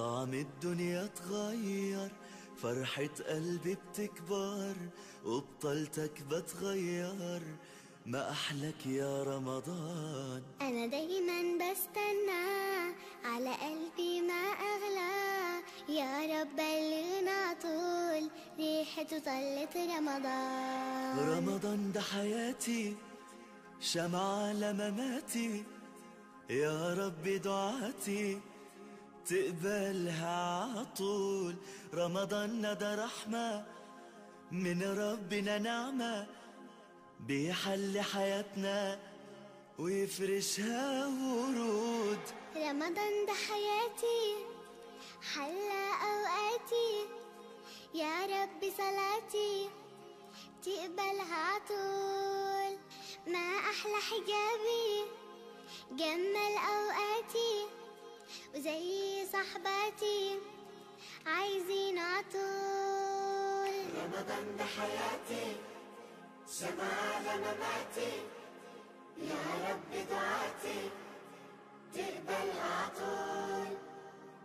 طعم الدنيا اتغير فرحة قلبي بتكبر وبطلتك بتغير. ما أحلك يا رمضان؟ أنا دايما بستنى على قلبي ما أغلى. يا رب بلغنا طول ريحته طلت رمضان. رمضان ده حياتي شمعة لمماتي يا رب دعاتي. تقبلها عطول رمضان ده رحمة من ربنا نعمة بيحل حياتنا ويفرشها ورود. رمضان ده حياتي حلى أوقاتي. يا رب صلاتي تقبلها عطول ما أحلى حجابي جمل أوقاتي. وزي صحباتي عايزين عطول. رمضان ده حياتي شمعة لمماتي يا رب دعاتي تقبلها عطول.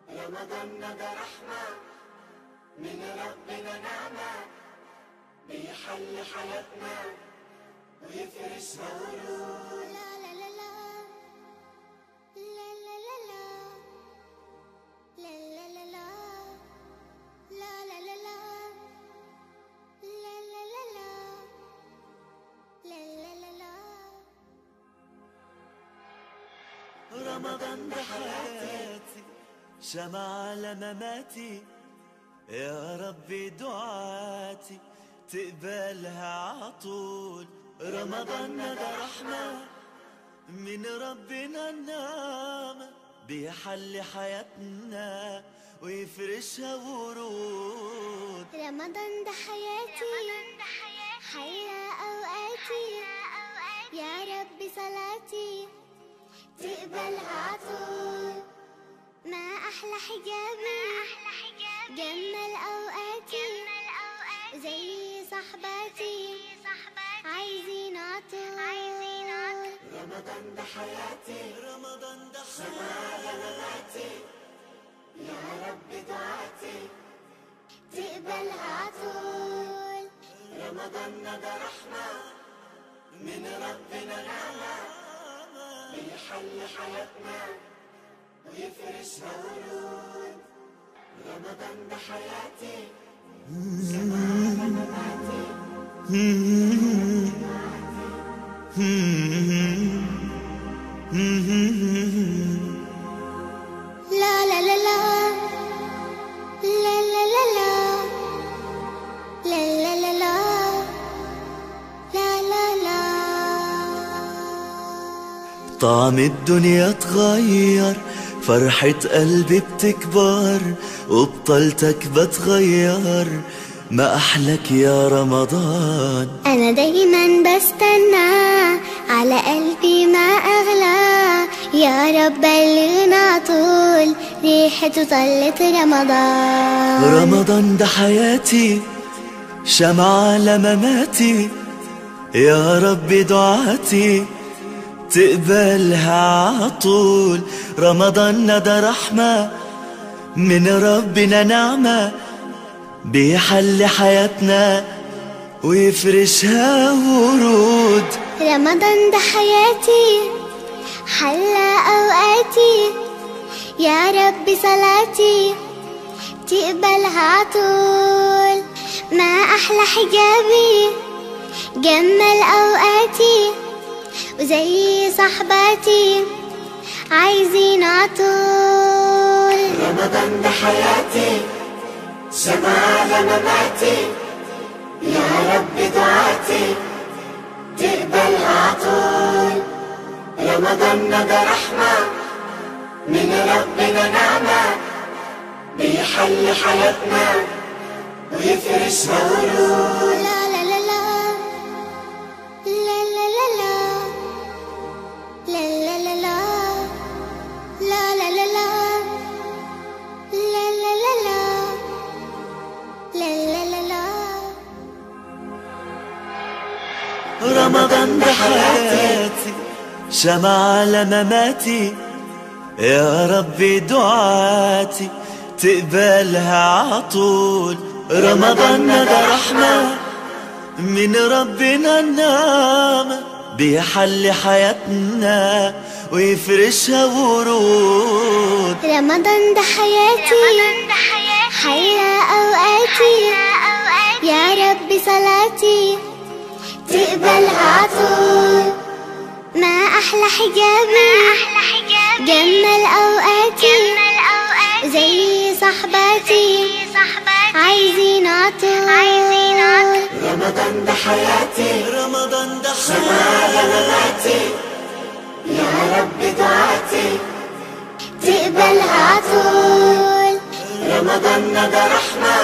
رمضان ده رحمة من ربنا نعمة بيحل حياتنا ويفرشها ورود رمضان ده حياتي شمعة لمماتي. يا ربي دعاتي تقبلها عطول رمضان ده رحمة من ربنا النعمة بيحل حياتنا ويفرشها ورود. رمضان ده حياتي. ما أحلى حجابي جمل أوقاتي زي صحباتي. عايزين عطول رمضان ده حياتي. رمضان ده لمماتي يا رب دعاتي. تقبلها عطول رمضان ده رحمة من ربنا نعمة. بيحل حياتنا. ويفرشها ورود رمضان ده حياتي لا لا لا لا. لا لا لا لا. لا لا لا لا. لا لا لا. طعم الدنيا اتغير فرحة قلبي بتكبر وبطلتك بتغير ما أحلك يا رمضان. أنا دايما بستنى على قلبي ما أغلى. يا رب بلغنا طول ريحته طلت رمضان. رمضان ده حياتي شمعة لمماتي يا رب دعاتي تقبلها عطول رمضان ده رحمة من ربنا نعمة بيحل حياتنا ويفرشها ورود. رمضان ده حياتي حلى أوقاتي. يا رب صلاتي تقبلها عطول ما أحلى حجابي جمل أوقاتي. وزي صحباتي عايزين عطول. رمضان ده حياتي شمعة لمماتي. يا رب دعاتي تقبلها عطول. رمضان ده رحمة من ربنا نعمة بيحل حياتنا ويفرشها ورود رمضان ده حياتي شمعة لمماتي. يا ربي دعاتي. تقبلها عطول. رمضان ده رحمة. من ربنا النعمة بيحل حياتنا ويفرشها ورود. رمضان ده حياتي. حيا أوقاتي. يا رب صلاتي. تقبلها عطول ما أحلى حجابي. جمل أوقاتي. زي صحباتي. عايزين عطول رمضان ده حياتي. رمضان ده على مماتي يا رب دعاتي. تقبلها عطول رمضان ده رحمة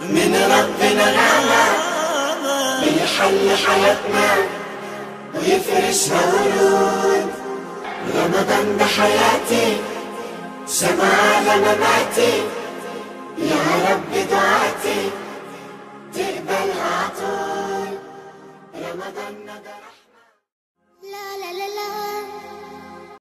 من ربنا نعمة. يحلي حياتنا ويفرشها ورود رمضان بحياتي سمع على مماتي يا رب دعاتي تقبلها عطول رمضان ده